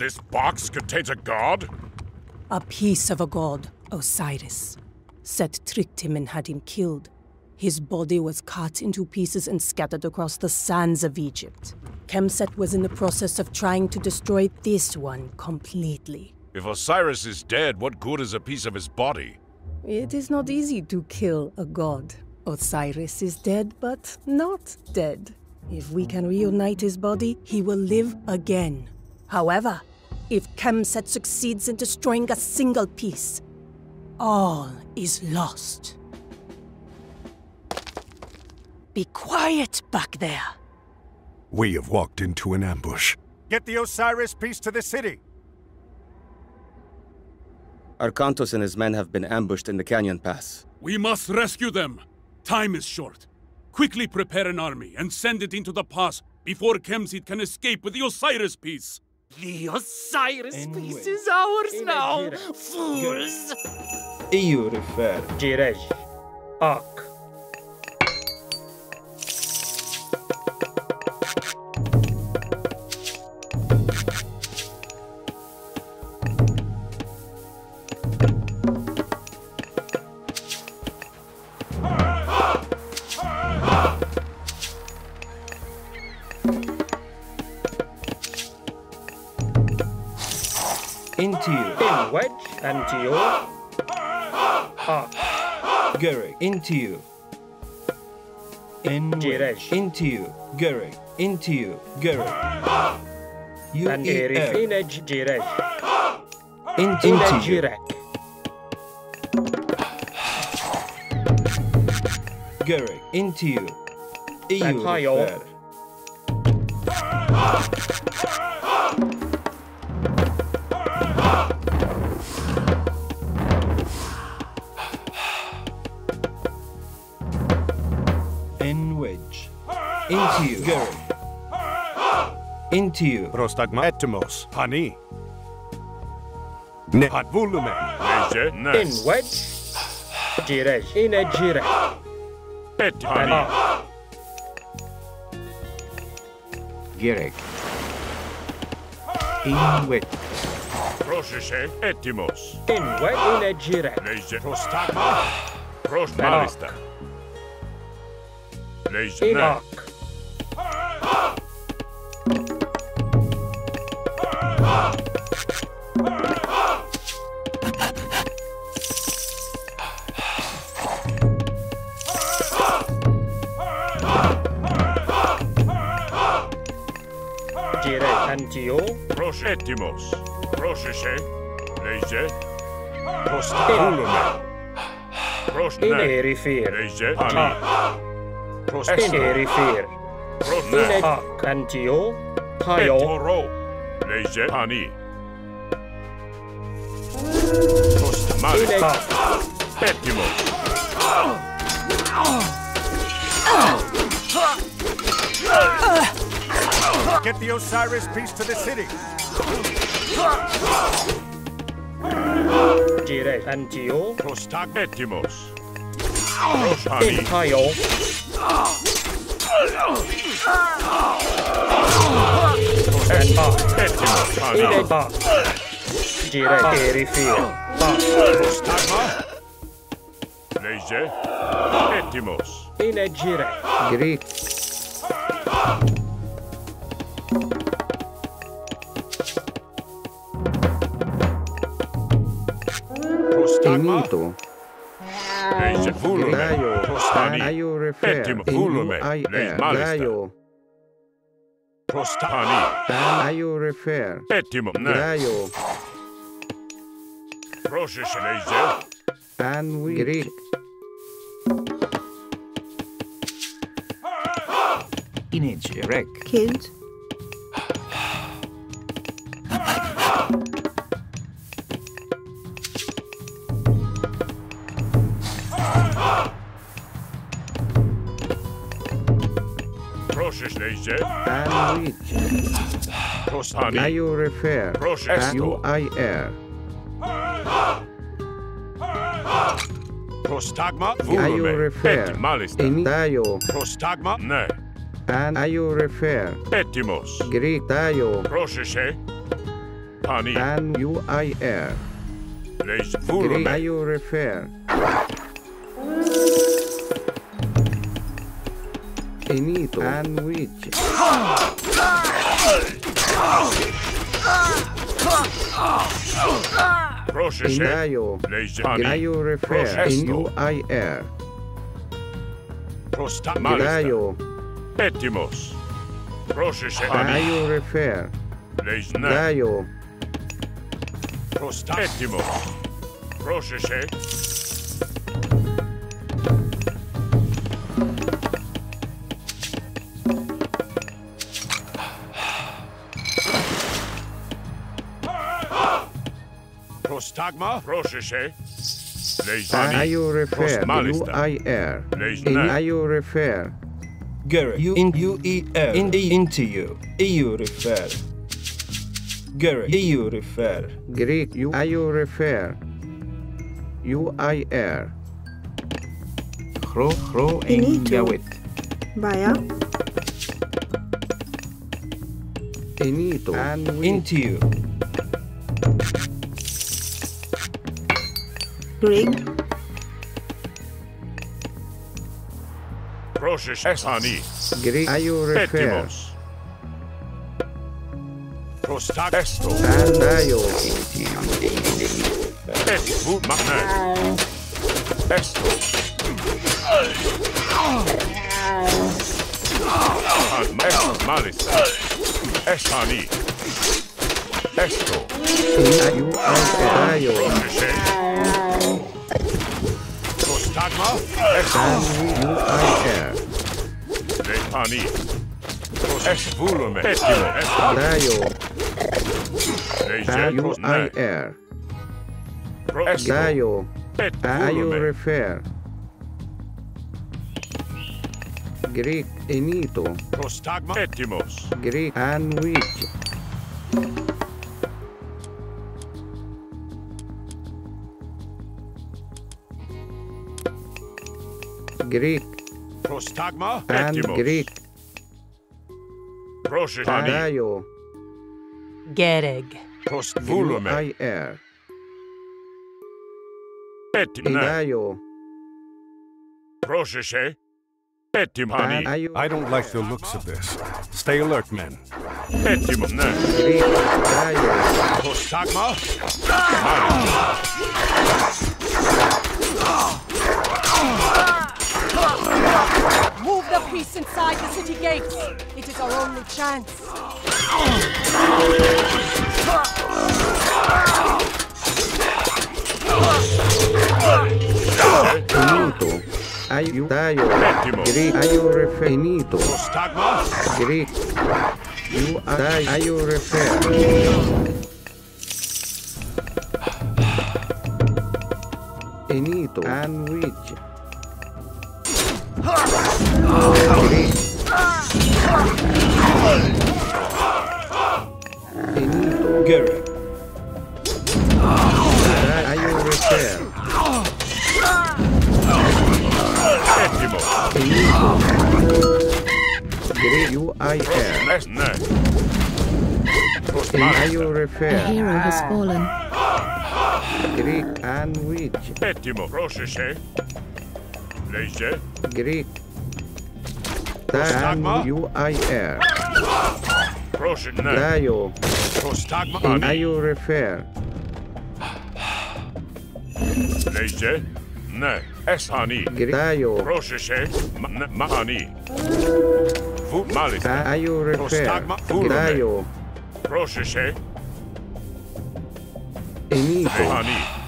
This box contains a god? A piece of a god, Osiris. Set tricked him and had him killed. His body was cut into pieces and scattered across the sands of Egypt. Kemsyt was in the process of trying to destroy this one completely. If Osiris is dead, what good is a piece of his body? It is not easy to kill a god. Osiris is dead, but not dead. If we can reunite his body, he will live again. However, if Kemsyt succeeds in destroying a single piece, all is lost. Be quiet back there. We have walked into an ambush. Get the Osiris piece to the city. Arkantos and his men have been ambushed in the canyon pass. We must rescue them. Time is short. Quickly prepare an army and send it into the pass before Kemsyt can escape with the Osiris piece. The Osiris piece is ours now, fools! EU refer. Jirej. Ak. Into you. In wedge and to you. Ak. Gurrig. Into you. In wedge. Into you. Gurrig. Into you. Gurrig. You And air. Inej Jirej. Into you. Gurrig. Into you. EU Into you. Gurrig. Into you. Prostagma etimos. Hani. Ne hat volume. Leje? In Nes. wedge. Jirej. Inej Jirek. Bet And honey. Ak. Girek. In wet. Proshishe etimos. In wedge. Inej Jirek. Leje. Prostagma. Prost malista. Leje. In Ne. Ak. Jirej and to you. Prosh etimos. Proshishe. Leje. Prost volume. Prost In ne. Erifir. Leje. Honey. Prost In Erifir. Prost In ne. Ak and to you. Hayo. Etoro. Leje. Honey. Prost In malista. Ak. Etimos. Get the Osiris piece to the city. Jirej and to you. Prostag etimos. Prost honey. In Hayo. And Ak. Etimos In honey. Ak. Jirej Erifir. Prostagma. Leje. Etimos. In Jirej. Greek. Prostagma. Emito. Leje volume. Gaio. Prost honey. Ayo refer. Etimo volume. I Leje air. malista. Gaio. Prost honey. Dan ayo refer. Etimo. Ne. Gaio. Proshish leje. Dan we. Greek. Inage. Rek. Killed? Proshish leje. Dan we. Prost refer. Prosh You esto. I air. Prostagma Ayo volume. refer. Et malista. Dayo. Prostagma. Ne. Dan ayo refer. Etimos. Greek. Dayo. Proshishe. Pani. Ban UIR. Vulme. Ayo refer. Enito. Sandwich. Prosheshe. Inayo. Lees Pani. Ayo refer. Procesto. NUIR. Prosta. Malista. Grayo. Etimos. Prosheshe. Pani. Ayo refer. Lees Ne. Grayo. Prostagma. Prosheshe. Lees Pani. Ayo refer. Malista. UIR. In Ne. Ayo refer. Gary, you in UER. In, into you. EU refer. Gary, EU refer. Greek. U Ayo refer. UIR. Khro khro Benito. engawit. Vaya. Enito. Sandwich. Into you. Greg. Prosheshe. Pani. Greek. Ayo refer. Etimos. Prostag. Esto. And Ayo. Et. Vu. Magnet. Esto. An. Esto. Malista. Ayo. Leje. Prosne. UIR. Esto. Ayo. Et. Ayo Volume. refer. Greek. Enito. Prostagma. Etimos. Greek. Sandwich. Greek. Prostagma. And Etimos. Greek. Prosheshe. Pani. Ayo. Gereg. Prost. Volume. UIR. Etime. Ayo. Prosheshe. Etimani. I don't like the looks of this. Stay alert, men. Etimos. Ne. Greek. Ayo. Prostagma. Move the priests inside the city gates. It is our only chance. Enito. Ayo. Ayo. Etimo. Greek. Ayo refer. Enito. Prostagma. Greek. You are Ayo refer. Enito. Sandwich. Greek. Refer. hero has fallen. Greek. Sandwich. Etimo. Prosheshe. Leje. Greek. Prostagma. UIR. Ayo. Prostagma. Ani. Refer. Leje. Ne. Esani. Ayo. Prosheshe. Ma. Maani. Vu. Malista. Ayo refer. Volume. Ayo. Prosheshe. Enito. Ani.